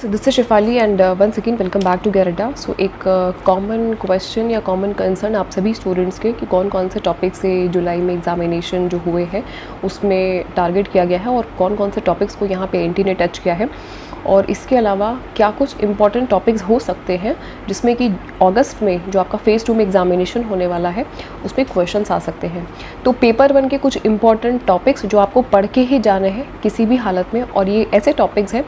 So this is Shifali and welcome back to Garada. So एक common uh, question या common concern आप सभी students के कि कौन कौन से टॉपिक से जुलाई में एग्जामिनेशन जो हुए हैं उसमें टारगेट किया गया है और कौन कौन से टॉपिक्स को यहाँ पे एंटी ने टच किया है और इसके अलावा क्या कुछ इंपॉर्टेंट टॉपिक्स हो सकते हैं जिसमें कि अगस्त में जो आपका फ़ेज़ टू में एग्जामिनेशन होने वाला है उस पर क्वेश्चन आ सकते हैं तो पेपर वन के कुछ इंपॉर्टेंट टॉपिक्स जो आपको पढ़ के ही जाने हैं किसी भी हालत में और ये ऐसे टॉपिक्स हैं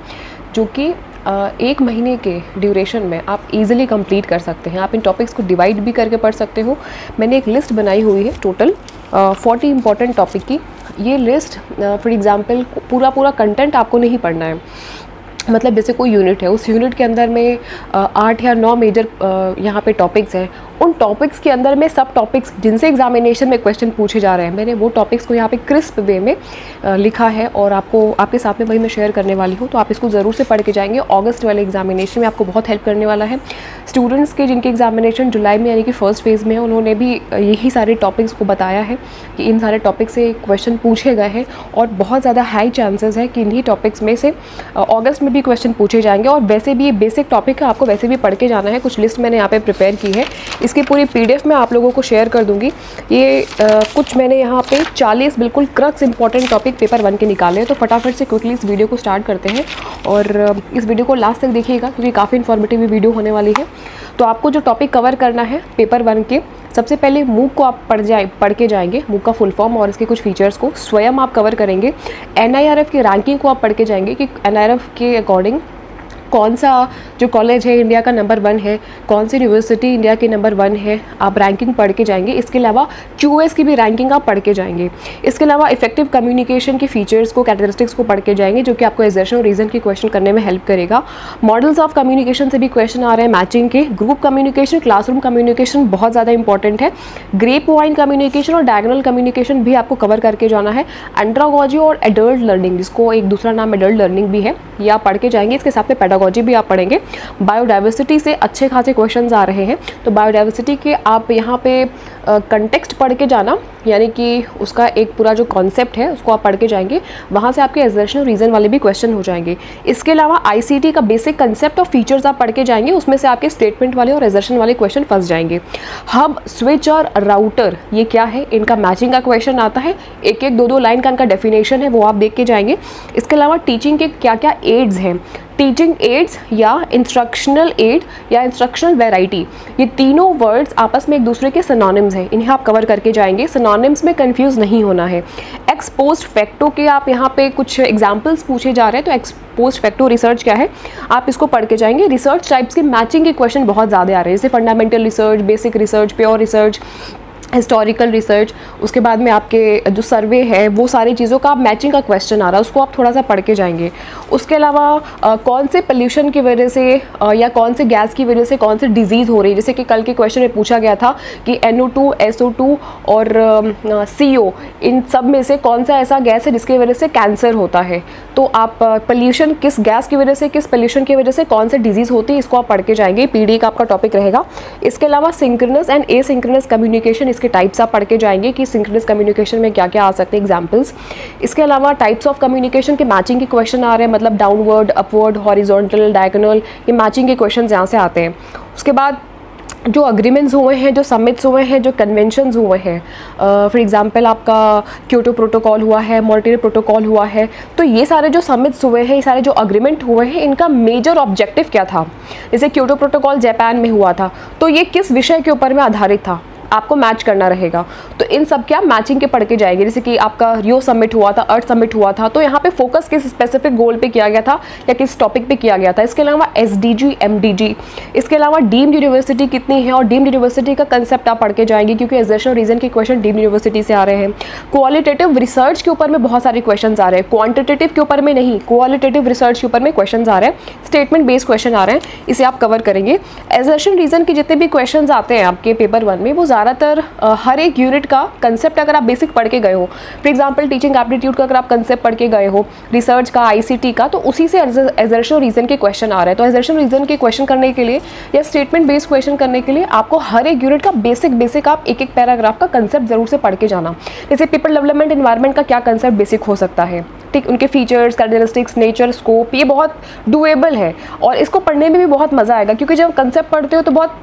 जो कि एक महीने के ड्यूरेशन में आप इजीली कंप्लीट कर सकते हैं। आप इन टॉपिक्स को डिवाइड भी करके पढ़ सकते हो। मैंने एक लिस्ट बनाई हुई है टोटल फोर्टी इंपॉर्टेंट टॉपिक की। ये लिस्ट फॉर एग्ज़ाम्पल पूरा पूरा कंटेंट आपको नहीं पढ़ना है। मतलब जैसे कोई यूनिट है, उस यूनिट के अंदर में आठ या नौ मेजर यहाँ पे टॉपिक्स हैं। उन टॉपिक्स के अंदर में सब टॉपिक्स जिनसे एग्जामिनेशन में क्वेश्चन पूछे जा रहे हैं, मैंने वो टॉपिक्स को यहाँ पे क्रिस्प वे में लिखा है और आपको, आपके साथ में वही मैं शेयर करने वाली हूँ तो आप इसको ज़रूर से पढ़ के जाएँगे। अगस्त वाले एग्जामिनेशन में आपको बहुत हेल्प करने वाला है। स्टूडेंट्स के जिनके एग्जामिनेशन जुलाई में यानी कि फ़र्स्ट फ़ेज़ में है, उन्होंने भी यही सारे टॉपिक्स को बताया है कि इन सारे टॉपिक से क्वेश्चन पूछे गए हैं और बहुत ज़्यादा हाई चांसेस है कि इन्हीं टॉपिक्स में से अगस्त में भी क्वेश्चन पूछे जाएँगे। और वैसे भी ये बेसिक टॉपिक है, आपको वैसे भी पढ़ के जाना है। कुछ लिस्ट मैंने यहाँ पर प्रिपेयर की है। इसकी पूरी पीडीएफ मैं आप लोगों को शेयर कर दूँगी। ये आ, कुछ मैंने यहाँ पे 40 बिल्कुल crux important topic paper one के निकाले हैं तो फटाफट से क्विकली इस वीडियो को स्टार्ट करते हैं। और इस वीडियो को लास्ट तक देखिएगा क्योंकि काफ़ी इन्फॉर्मेटिव वीडियो होने वाली है। तो आपको जो टॉपिक कवर करना है पेपर वन के सबसे पहले मूक को आप पढ़ जाए पढ़ के जाएँगे मूक का फुल फॉर्म और इसके कुछ फीचर्स को स्वयं आप कवर करेंगे। एनआईआरएफ की रैंकिंग को आप पढ़ के जाएँगे कि एन के अकॉर्डिंग कौन सा जो कॉलेज है इंडिया का नंबर वन है, कौन सी यूनिवर्सिटी इंडिया की नंबर वन है, आप रैंकिंग पढ़ के जाएँगे। इसके अलावा क्यूएस की भी रैंकिंग आप पढ़ के जाएँगे। इसके अलावा इफ़ेक्टिव कम्युनिकेशन की फीचर्स को कैरेक्टरिस्टिक्स को पढ़ के जाएँगे, जो कि आपको एजेशन और रीजन की क्वेश्चन करने में हेल्प करेगा। मॉडल्स ऑफ़ कम्युनिकेशन से भी क्वेश्चन आ रहे हैं मैचिंग के। ग्रुप कम्युनिकेशन क्लासरूम कम्युनिकेशन बहुत ज़्यादा इंपॉर्टेंट है। ग्रेप वाइन कम्युनिकेशन और डायगनल कम्युनिकेशन भी आपको कवर करके जाना है। एंड्रागोजी और एडल्ट लर्निंग जिसको एक दूसरा नाम एडल्ट लर्निंग भी है, ये पढ़ के जाएँगे। इसके साथ में पेडागोजी भी आप पढ़ेंगे। बायोडाइवर्सिटी से अच्छे खासे क्वेश्चन आ रहे हैं। तो बायोडाइवर्सिटी के आप यहाँ पे कंटेक्स्ट पढ़ के जाना, यानी कि उसका एक पूरा जो कॉन्सेप्ट है, उसको आप पढ़ के जाएँगे। वहाँ से आपके एजर्शन रीज़न वाले भी क्वेश्चन हो जाएँगे। इसके अलावा आईसीटी का बेसिक कंसेप्ट और फीचर्स आप पढ़ के जाएँगे, उसमें से आपके स्टेटमेंट वाले और एजर्शन वाले क्वेश्चन फंस जाएँगे। हब स्विच और राउटर ये क्या है? इनका मैचिंग का क्वेश्चन आता है। एक एक दो दो लाइन का इनका डेफिनेशन है, वो आप देख के जाएँगे। इसके अलावा टीचिंग के क्या क्या एड्स हैं? टीचिंग एड्स या इंस्ट्रक्शनल एड या इंस्ट्रक्शनल वेराइटी ये तीनों वर्ड्स आपस में एक दूसरे के सनॉनिम्स हैं। इन्हें आप कवर करके जाएँगे। सनॉनिम्स में कंफ्यूज नहीं होना है। एक्सपोज फैक्टो के आप यहाँ पे कुछ एग्जाम्पल्स पूछे जा रहे हैं तो एक्सपोज फैक्टो रिसर्च क्या है? आप इसको पढ़ के जाएँगे। रिसर्च टाइप्स के मैचिंग के क्वेश्चन बहुत ज़्यादा आ रहे हैं। जैसे fundamental research basic research pure research historical research उसके बाद में आपके जो सर्वे है वो सारी चीज़ों का आप मैचिंग का क्वेश्चन आ रहा है उसको आप थोड़ा सा पढ़ के जाएँगे। उसके अलावा कौन से पोल्यूशन की वजह से आ, या कौन से गैस की वजह से कौन से डिज़ीज़ हो रही है? जैसे कि कल के क्वेश्चन में पूछा गया था कि N O two S O two और सी ओ इन सब में से कौन सा ऐसा गैस है जिसकी वजह से कैंसर होता है? तो आप पोल्यूशन किस गैस की वजह से किस पोल्यूशन की वजह से कौन से डिज़ीज़ होती है इसको आप पढ़ के जाएँगे। पी का आपका टॉपिक रहेगा। इसके अलावा synchronous and asynchronous communication इसके टाइप्स आप पढ़ के जाएँगे कि सिंक्रोनस कम्युनिकेशन में क्या क्या आ सकते हैं एग्जाम्पल्स इसके अलावा टाइप्स ऑफ़ कम्युनिकेशन के मैचिंग के क्वेश्चन आ रहे हैं मतलब डाउनवर्ड अपवर्ड हॉरिजॉन्टल डायगोनल ये मैचिंग के क्वेश्चन यहाँ से आते हैं। उसके बाद जो अग्रीमेंट्स हुए हैं, जो समिट्स हुए हैं, जो कन्वेंशंस हुए हैं फॉर एग्जांपल आपका क्योटो प्रोटोकॉल हुआ है मॉरिटेरियल प्रोटोकॉल हुआ है तो ये सारे जो समिट्स हुए हैं, ये सारे जो अग्रीमेंट हुए हैं, इनका मेजर ऑब्जेक्टिव क्या था? जैसे क्योटो प्रोटोकॉल जापान में हुआ था तो ये किस विषय के ऊपर में आधारित था? आपको मैच करना रहेगा। तो इन सब क्या मैचिंग के पढ़ के जाएँगे। जैसे कि आपका रियो सबमिट हुआ था अर्थ सबमिट हुआ था तो यहाँ पे फोकस किस स्पेसिफिक गोल पे किया गया था या किस टॉपिक पे किया गया था? इसके अलावा S D G M D G इसके अलावा डीम्ड यूनिवर्सिटी कितनी है और डीम्ड यूनिवर्सिटी का कंसेप्ट आप पढ़ के जाएँगे, क्योंकि एजेशन रीजन के क्वेश्चन डीम्ड यूनिवर्सिटी से आ रहे हैं। क्वालिटेटिव रिसर्च के ऊपर में बहुत सारे क्वेश्चन आ रहे हैं। क्वान्टिटेटिव के ऊपर में नहीं क्वालिटेटिव रिसर्च के ऊपर में क्वेश्चन आ रहे हैं। स्टेटमेंट बेस्ड क्वेश्चन आ रहे हैं। इसे आप कवर करेंगे। एजेशन रीजन के जितने भी क्वेश्चन आते हैं आपके पेपर वन में, वो ज़्यादातर हर एक यूनिट का कंसेप्ट अगर आप बेसिक पढ़ के गए हो फॉर एग्ज़ाम्पल टीचिंग एप्टीट्यूड का अगर आप कंसेप्ट पढ़ के गए हो रिसर्च का आईसीटी का तो उसी से एजर्शन रीजन के क्वेश्चन आ रहे हैं। तो एजर्शन रीजन के क्वेश्चन करने के लिए या स्टेटमेंट बेस्ड क्वेश्चन करने के लिए आपको हर एक यूनिट का बेसिक बेसिक आप एक एक पैराग्राफ का कंसेप्ट ज़रूर से पढ़ के जाना। जैसे पीपल डेवलपमेंट इन्वायरमेंट का क्या कंसेप्ट बेसिक हो सकता है? ठीक, उनके फीचर्स कैरेक्टरिस्टिक्स नेचर स्कोप ये बहुत डुएबल है और इसको पढ़ने में भी बहुत मज़ा आएगा, क्योंकि जब कंसेप्ट पढ़ते हो तो बहुत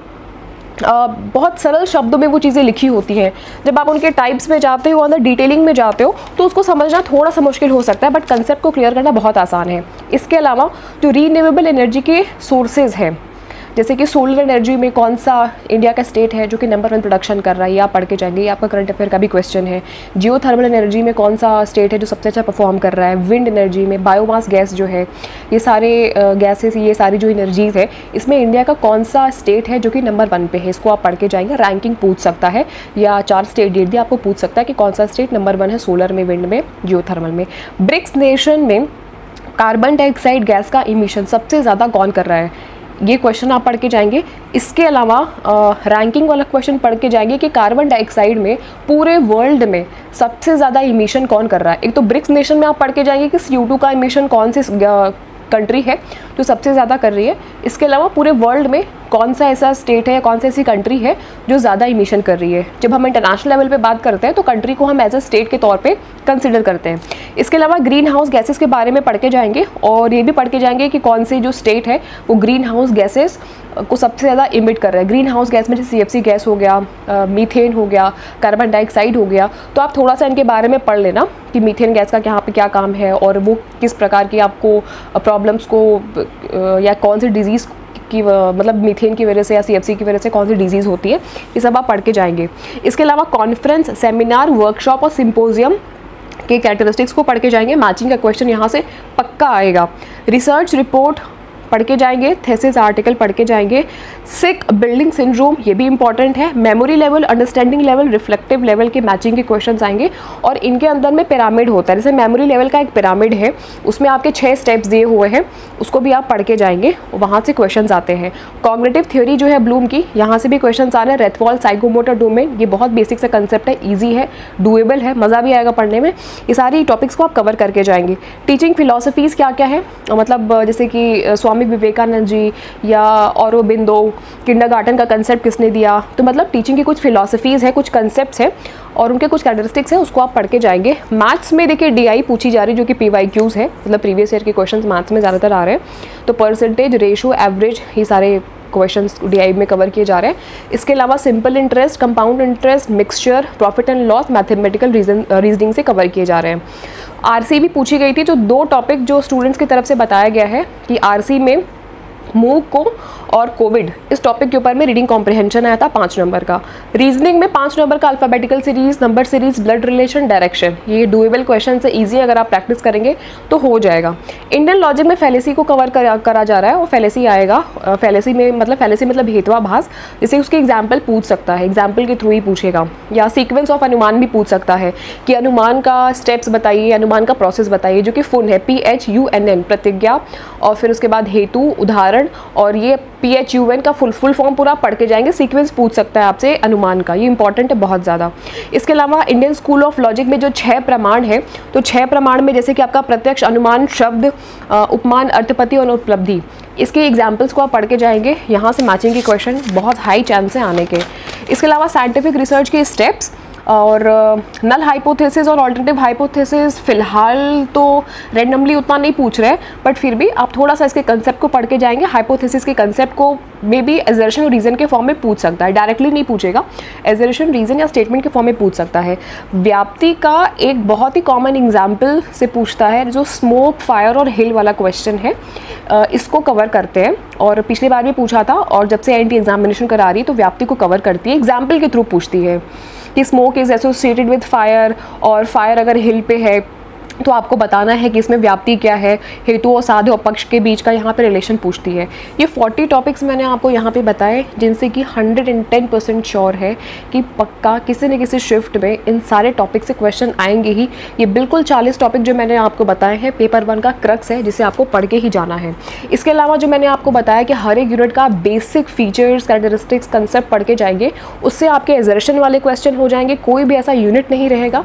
बहुत सरल शब्दों में वो चीज़ें लिखी होती हैं। जब आप उनके टाइप्स में जाते हो, अंदर डिटेलिंग में जाते हो तो उसको समझना थोड़ा सा मुश्किल हो सकता है बट कंसेप्ट को क्लियर करना बहुत आसान है। इसके अलावा जो रीनेबल एनर्जी के सोर्सेज हैं जैसे कि सोलर एनर्जी में कौन सा इंडिया का स्टेट है जो कि नंबर वन प्रोडक्शन कर रहा है आप पढ़ के जाएँगे। ये आपका करंट अफेयर का भी क्वेश्चन है। जियो थर्मल एनर्जी में कौन सा स्टेट है जो सबसे अच्छा परफॉर्म कर रहा है? विंड एनर्जी में बायोमास गैस जो है, ये सारे गैसेस ये सारी जो एनर्जीज़ है, इसमें इंडिया का कौन सा स्टेट है जो कि नंबर वन पे है? इसको आप पढ़ के जाएँगे रैंकिंग पूछ सकता है। या चार स्टेट डेट भी आपको पूछ सकता है कि कौन सा स्टेट नंबर वन है सोलर में विंड में जियो थर्मल में। ब्रिक्स नेशन में कार्बन डाइऑक्साइड गैस का इमिशन सबसे ज़्यादा कौन कर रहा है? ये क्वेश्चन आप पढ़ के जाएँगे। इसके अलावा रैंकिंग वाला क्वेश्चन पढ़ के जाएँगे कि कार्बन डाइऑक्साइड में पूरे वर्ल्ड में सबसे ज़्यादा इमिशन कौन कर रहा है? एक तो ब्रिक्स नेशन में आप पढ़ के जाएँगे कि सी का इमिशन कौन सी कंट्री है जो सबसे ज़्यादा कर रही है। इसके अलावा पूरे वर्ल्ड में कौन सा ऐसा स्टेट है या कौन सी ऐसी कंट्री है जो ज़्यादा इमिशन कर रही है? जब हम इंटरनेशनल लेवल पे बात करते हैं तो कंट्री को हम एज अ स्टेट के तौर पे कंसिडर करते हैं। इसके अलावा ग्रीन हाउस गैसेस के बारे में पढ़ के जाएँगे, और ये भी पढ़ के जाएँगे कि कौन सी जो स्टेट है, वो ग्रीन हाउस गैसेस को सबसे ज़्यादा इमिट कर रहा है। ग्रीन हाउस गैस में जैसे सी गैस हो गया मीथेन हो गया कार्बन डाइऑक्साइड हो गया तो आप थोड़ा सा इनके बारे में पढ़ लेना कि मीथेन गैस का यहाँ पे क्या काम है, और वो किस प्रकार की आपको प्रॉब्लम्स को या कौन सी डिज़ीज़ की मतलब मीथेन की वजह से या सीएफसी की वजह से कौन सी डिज़ीज़ होती है, ये सब आप पढ़ के जाएँगे। इसके अलावा कॉन्फ्रेंस सेमिनार वर्कशॉप और सिम्पोजियम के कैरेक्टरिस्टिक्स को पढ़ के जाएँगे। मैचिंग का क्वेश्चन यहाँ से पक्का आएगा। रिसर्च रिपोर्ट पढ़ के जाएँगे थेसिस आर्टिकल पढ़ के जाएँगे। सिक बिल्डिंग सिंड्रोम ये भी इंपॉर्टेंट है। Memory level understanding level reflective level के मैचिंग के क्वेश्चन आएँगे और इनके अंदर में पिरामिड होता है। जैसे मेमोरी लेवल का एक पिरामिड है, उसमें आपके छः स्टेप्स दिए हुए हैं, उसको भी आप पढ़ के जाएँगे। वहाँ से क्वेश्चन आते हैं। कॉग्नेटिव थ्योरी जो है ब्लूम की, यहाँ से भी क्वेश्चन आ रहे हैं। रेथवॉल साइकोमोटर डोमेन ये बहुत बेसिक सा कंसेप्ट है ईजी है डुएबल है, मज़ा भी आएगा पढ़ने में। ये सारी टॉपिक्स को आप कवर करके जाएँगे। टीचिंग फिलोसफीज़ क्या क्या है? मतलब जैसे कि स्वामी विवेकानंद जी या और बिंदो किंडर गार्डन का कंसेप्ट किसने दिया? तो मतलब टीचिंग की कुछ फिलोसफीज़ है, कुछ कंसेप्ट है और उनके कुछ कैरेक्टरिस्टिक्स हैं, उसको आप पढ़ के जाएँगे। मैथ्स में देखिए डीआई पूछी जा रही, जो कि पी वाई क्यूज़ है मतलब प्रीवियस ईयर के क्वेश्चन मैथ्स में ज़्यादातर आ रहे हैं। तो परसेंटेज रेशो एवरेज ये सारे क्वेश्चन डी में कवर किए जा रहे हैं। इसके अलावा simple interest compound interest mixture profit and loss mathematical reason reasoning से कवर किए जा रहे हैं। आरसी भी पूछी गई थी, जो दो टॉपिक जो स्टूडेंट्स की तरफ़ से बताया गया है कि आरसी में मूव को और कोविड। इस टॉपिक के ऊपर में रीडिंग कॉम्प्रिहेंशन आया था पाँच नंबर का। रीजनिंग में पाँच नंबर का alphabetical series number series blood relation direction ये डुएबल क्वेश्चन से ईजी अगर आप प्रैक्टिस करेंगे तो हो जाएगा। इंडियन लॉजिक में फैलेसी को कवर करा, करा जा रहा है और फैलेसी आएगा। फैलेसी में मतलब फैलेसी मतलब हेतवाभास जिसे उसके एग्ज़ाम्पल पूछ सकता है एग्ज़ाम्पल के थ्रू ही पूछेगा। या सीक्वेंस ऑफ़ अनुमान भी पूछ सकता है कि अनुमान का स्टेप्स बताइए अनुमान का प्रोसेस बताइए जो कि फुन है P H U N N प्रतिज्ञा और फिर उसके बाद हेतु उदाहरण और ये पी एच यू एन का फुल फुल फॉर्म पूरा पढ़ के जाएँगे। सीक्वेंस पूछ सकता है आपसे अनुमान का। ये इंपॉर्टेंट है बहुत ज़्यादा। इसके अलावा इंडियन स्कूल ऑफ़ लॉजिक में जो छः प्रमाण है तो छः प्रमाण में जैसे कि आपका प्रत्यक्ष अनुमान, शब्द उपमान, अर्थपति और उपलब्धि। इसके एग्जाम्पल्स को आप पढ़ के जाएँगे। यहाँ से मैचिंग के क्वेश्चन बहुत हाई चांस है आने के। इसके अलावा साइंटिफिक रिसर्च के स्टेप्स और नल हाइपोथेसिस और ऑल्टरनेटिव हाइपोथेसिस फ़िलहाल तो रेंडमली उतना नहीं पूछ रहे बट फिर भी आप थोड़ा सा इसके कंसेप्ट को पढ़ के जाएँगे। हाइपोथेसिस के कंसेप्ट को मे बी एजर्शन रीज़न के फॉर्म में पूछ सकता है। डायरेक्टली नहीं पूछेगा। एजर्शन रीज़न या स्टेटमेंट के फॉर्म में पूछ सकता है। व्याप्ति का एक बहुत ही कॉमन एग्ज़ाम्पल से पूछता है, जो स्मोक फायर और हिल वाला क्वेश्चन है। इसको कवर करते हैं। और पिछली बार भी पूछा था, और जब से एन एग्जामिनेशन करा रही है तो व्याप्ति को कवर करती है। एग्ज़ाम्पल के थ्रू पूछती है। कि smoke is associated with fire और फायर अगर हिल पे है तो आपको बताना है कि इसमें व्याप्ति क्या है, हेतु और साधु और पक्ष के बीच का यहाँ पे रिलेशन पूछती है। ये 40 टॉपिक्स मैंने आपको यहाँ पे बताए, जिनसे कि 110 परसेंट श्योर है कि पक्का किसी न किसी शिफ्ट में इन सारे टॉपिक से क्वेश्चन आएँगे ही। ये बिल्कुल 40 टॉपिक जो मैंने आपको बताए हैं पेपर वन का क्रक्स है, जिसे आपको पढ़ के ही जाना है। इसके अलावा जो मैंने आपको बताया कि हर एक यूनिट का बेसिक फीचर्स कैरेक्टरिस्टिक्स कंसेप्ट पढ़ के जाएँगे, उससे आपके एजर्शन वाले क्वेश्चन हो जाएँगे, कोई भी ऐसा यूनिट नहीं रहेगा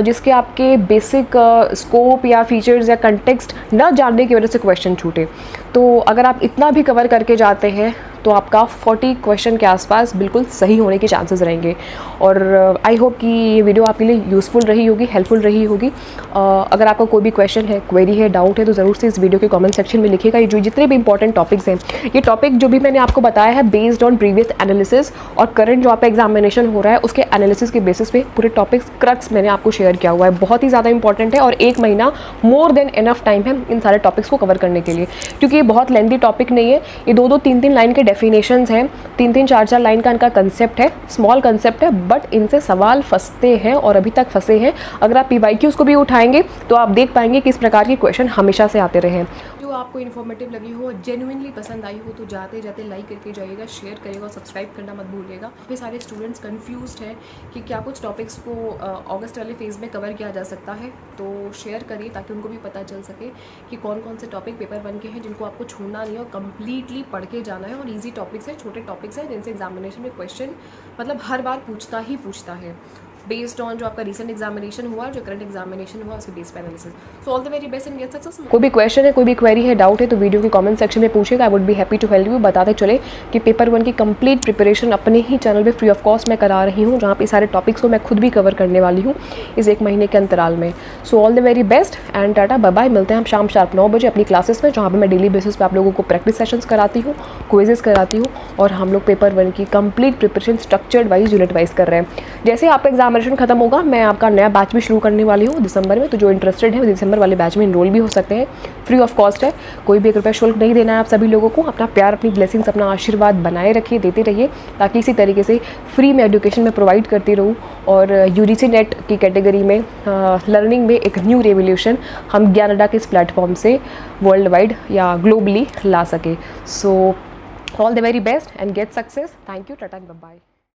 जिसके आपके बेसिक स्कोप या फीचर्स या कंटेक्स्ट ना जानने की वजह से क्वेश्चन छूटे। तो अगर आप इतना भी कवर करके जाते हैं तो आपका 40 क्वेश्चन के आसपास बिल्कुल सही होने के चांसेस रहेंगे। और आई होप कि ये वीडियो आपके लिए यूज़फुल रही होगी हेल्पफुल रही होगी। अगर आपका कोई भी क्वेश्चन है क्वेरी है डाउट है तो ज़रूर से इस वीडियो के कमेंट सेक्शन में लिखेगा ये जो जितने भी इंपॉर्टेंट टॉपिक्स हैं, ये टॉपिक जो भी मैंने आपको बताया है बेस्ड ऑन प्रीवियस एनालिसिस और करंट जो आपका एग्जामिनेशन हो रहा है, उसके एनालिसिस के बेसिस पे पूरे टॉपिक्स क्रक्स मैंने आपको शेयर किया हुआ है। बहुत ही ज़्यादा इंपॉर्टेंट है और एक महीना मोर देन इनफ टाइम है इन सारे टॉपिक्स को कवर करने के लिए। क्योंकि ये बहुत लेंदी टॉपिक नहीं है। ये दो दो तीन तीन लाइन के डेफिनेशन हैं। तीन तीन चार चार लाइन का इनका कंसेप्ट है। स्मॉल कंसेप्ट है बट इनसे सवाल फंसते हैं और अभी तक फंसे हैं। अगर आप पी वाई भी उठाएँगे तो आप देख पाएँगे किस प्रकार के क्वेश्चन हमेशा से आते रहे आपको इन्फॉर्मेटिव लगी हो जेनुइनली पसंद आई हो तो जाते जाते लाइक करके जाइएगा शेयर करिएगा और सब्सक्राइब करना मत भूलिएगा। काफ़ी सारे स्टूडेंट्स कन्फ्यूज़ हैं कि क्या कुछ टॉपिक्स को अगस्त वाले फ़ेज़ में कवर किया जा सकता है। तो शेयर करिए ताकि उनको भी पता चल सके कि कौन कौन से टॉपिक पेपर वन के हैं, जिनको आपको छोड़ना नहीं है और कम्प्लीटली पढ़ के जाना है और ईजी टॉपिक्स हैं, छोटे टॉपिक्स हैं, जिनसे एग्जामिनेशन में क्वेश्चन मतलब हर बार पूछता ही पूछता है। बेस्ड ऑन जो आपका रिसेंट एग्जामिनेशन हुआ, जो करंट एग्जामिनेशन हुआ, उसके base analysis so all the very best and get success कोई भी क्वेश्चन है, कोई भी क्वेरी है डाउट है तो वीडियो के कमेंट सेक्शन में पूछेगा I would be happy to help you बताते चले कि पेपर वन की कंप्लीट प्रिपरेशन अपने ही चैनल पे फ्री ऑफ़ कॉस्ट मैं करा रही हूँ, जहाँ पे सारे टॉपिक्स को मैं खुद भी कवर करने वाली हूँ इस एक महीने के अंतराल में. So all the very best and tata bye मिलते हैं हम शाम शार्प नौ बजे अपनी क्लासेस में, जहाँ पर मैं डेली बेसिस पर आप लोगों को प्रैक्टिस सेशंस कराती हूँ क्वेजेस कराती हूँ और हम लोग पेपर वन की complete preparation structured wise unit wise कर रहे हैं. जैसे आपका एग्जामिनेशन खत्म होगा। मैं आपका नया बैच भी शुरू करने वाली हूँ दिसंबर में तो जो इंटरेस्टेड है वो दिसंबर वाले बैच में इनरोल भी हो सकते हैं। फ्री ऑफ़ कॉस्ट है। कोई भी एक रुपया शुल्क नहीं देना है आप सभी लोगों को। अपना प्यार, अपनी ब्लेसिंग्स अपना आशीर्वाद बनाए रखिए, देते रहिए, ताकि इसी तरीके से फ्री में एजुकेशन में प्रोवाइड करती रहूँ। और यू नेट की कैटेगरी में लर्निंग में एक न्यू रेवोल्यूशन हम ज्ञान अड्डा के इस प्लेटफॉर्म से वर्ल्ड वाइड या ग्लोबली ला सके। So all the very best and get success thank you tata bye